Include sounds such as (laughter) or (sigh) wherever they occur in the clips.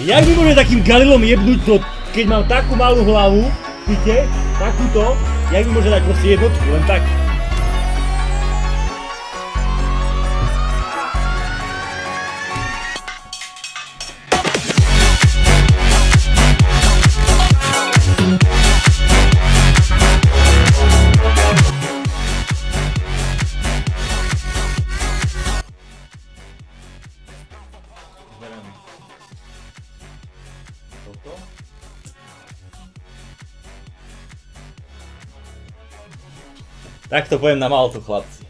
Jak mi môže takým galilom jebnúť to, keď mám takú malú hlavu, vidíte, takúto, jak mi môže dať proste jednotku, len tak. Tak to poviem na Maltu, chlapci.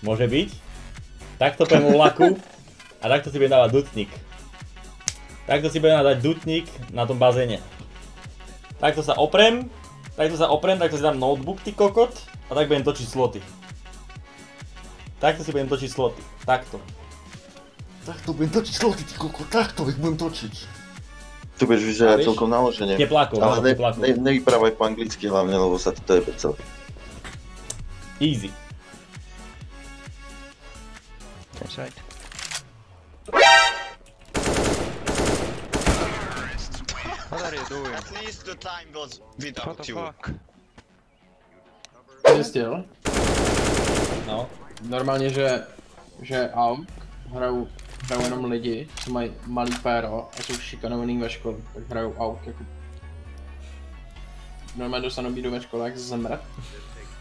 Môže byť? Takto poviem o laku a takto si budem dávať dutník. Takto si budem dávať dutník na tom bazéne. Takto sa oprem, takto sa oprem, takto si dám notebook, ty kokot, a tak budem točiť sloty. Takto si budem točiť sloty. Takto. Takto budem točiť sloty, ty kokot, takto ich budem točiť. Tu budeš vyzerať celkom naložene. Teplákov, Ale ne, teplákov. ne, nevyprávaj po anglicky hlavne, lebo sa ti to jebe celé. Easy. That's right. What are you doing? At least the time was What without the you. fuck? No. normálně, že, že AUK hrajou, hrajou jenom lidi, co mají malý péro a jsou šikanovaný ve škole, tak hrajou AUK jako... Normálně dostanou bídu ve škole, jak zemře.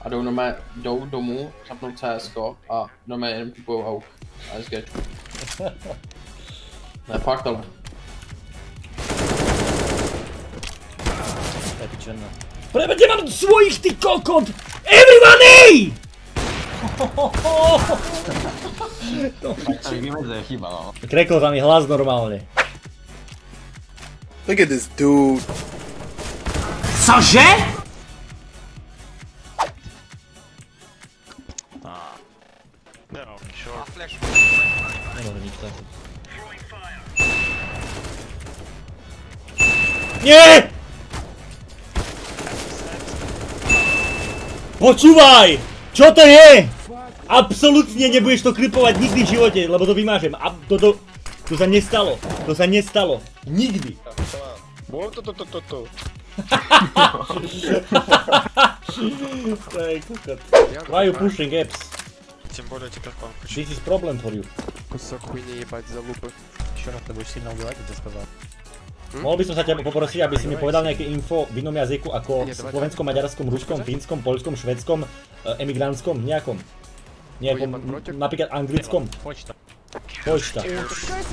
A jdou, normálně, jdou domů, zapnou CS a normálně jenom typujou AUK a SG. Ne, fakt ale. To je pičerná. Prebe, mám svojich, ty kokot! Everybody! Tak vymedze je hlas normálne. Look at this dude. Cože? Nie! Počúvaj! Čo to je? Absolutne nebudeš to klipovať nikdy v živote, lebo to vymážem. A to, to, to sa nestalo. To sa nestalo. Nikdy. Bolo to, to, to, to, to. To je kukot. Why you pushing apps? Тем более теперь панк. This is problem for you. Кусок хуйни ебать залупы. Еще раз ты будешь сильно убивать, я тебе сказал. Hm? Mohol by som sa ťa poprosiť, aby si mi povedal nejaké info v inom jazyku ako slovenskom, maďarskom, ruskom, fínskom, poľskom, švedskom, eh, emigrantskom, nejakom. Nejakom, napríklad anglickom. Počta. Počta.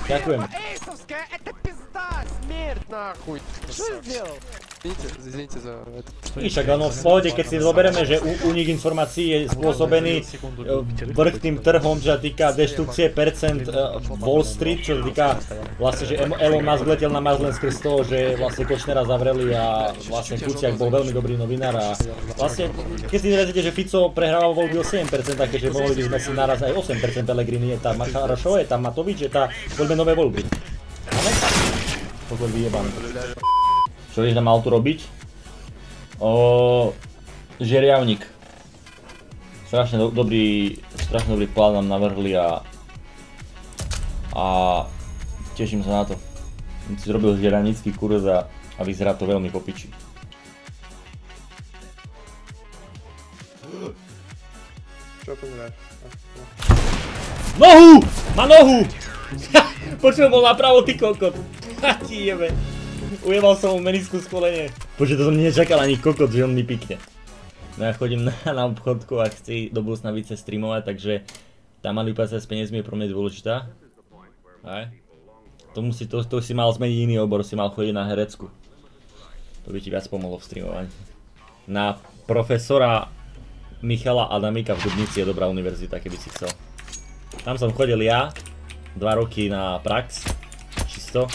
Ďakujem. Эйсовская, это пизда, смерть нахуй. Что сделал? Извините, извините за это. I však ono v pohode, keď si zoberieme, že u, únik informácií je spôsobený eh, vrchným trhom, čo sa týka deštrukcie percent eh, Wall Street, čo sa týka vlastne, že Emo- Elon Musk letel na Mars len skrz toho, že vlastne Kočnera zavreli a vlastne Kuciak bol veľmi dobrý novinár a vlastne, keď si nevezete, že Fico prehrával voľby o 7%, takže mohli by sme si naraz aj 8% Pellegrini, je tam Mašarašov, je tam Matovič, je tam, poďme nové voľby. Áno? pokiaľ vyjebané. Čo ideš na Maltu robiť? O, žeriavnik. Strašne do, dobrý, strašne dobrý plán nám navrhli a a teším sa na to. Som si zrobil žeriavnický kurz a, a vyzerá to veľmi popiči. Čo tu hráš? Nohu! Má nohu! (laughs) Počujem, bol napravo, ty kokot. Ha, ti jebe. Ujebal som mu menisku z kolene. Počuj, to som nečakal ani kokot, že on mi pikne. No ja chodím na, na obchodku a chci do budúcna více streamovať, takže tá manipulácia s peniazmi je pro mňa dôležitá. Aj. To, musí, to, to si mal zmeniť iný obor, si mal chodiť na herecku. To by ti viac pomohlo v streamovaní. Na profesora Michala Adamika v Dubnici je dobrá univerzita, keby si chcel. Tam som chodil ja, dva roky na prax, čisto.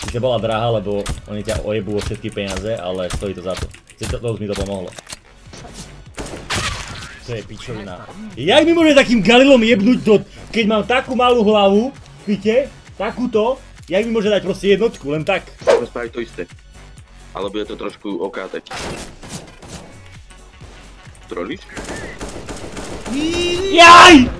Sice bola drahá, lebo oni ťa ojebú o všetky peniaze, ale stojí to za to. To mi to pomohlo. To je pičovina. Jak mi môže takým galilom jebnúť to, keď mám takú malú hlavu, vidíte, takúto, jak mi môže dať proste jednotku, len tak. Môžeme spraviť to isté. Ale bude to trošku okátať. Trolíš? Jaj!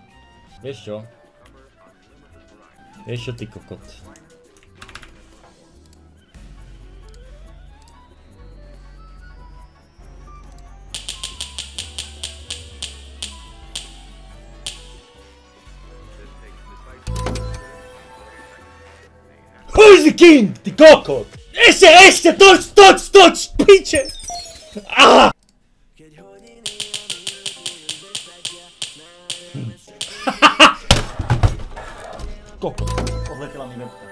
Wiesz co? Wiesz co, ty kokot. Who's the king? The kokot! Este, este, Touch! Touch! Touch! Piche! Ah! Top. Odletěla mi webka.